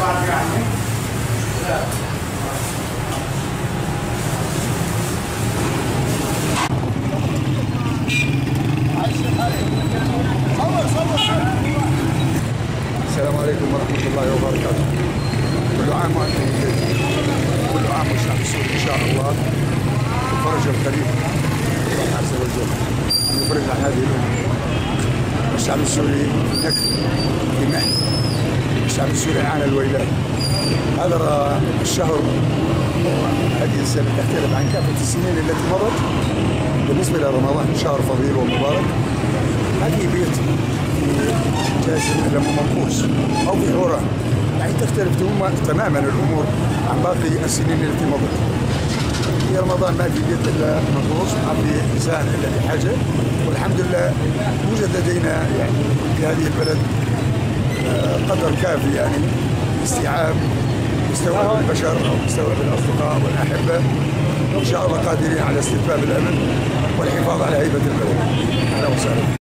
بعد يعني لا السلام عليكم ورحمة الله وبركاته. كل عام وأنتم بخير. كل عام والشعب السوري إن شاء الله. الفرج القريب الله عز وجل أن يفرج عن هذه الأمة. والشعب السوري يكفي محنه الشعب السوري يعاني الويلات هذا الشهر هذه السنة تختلف عن كافة السنين التي مضت بالنسبة لرمضان شهر فضيل ومبارك هذه بيت في جاسم لما منقوص أو في حوران يعني تختلف تماما الأمور عن باقي السنين التي مضت في رمضان ما في بيت إلا منقوص ما في إنسان إلا بحاجه والحمد لله يوجد لدينا يعني في هذه البلد قدر كافي يعني. استيعاب مستوعب البشر أو مستوعب الأصدقاء والأحبة. إن شاء الله قادرين على استتباب الأمن والحفاظ على هيبة البلد. أهلا وسهلا.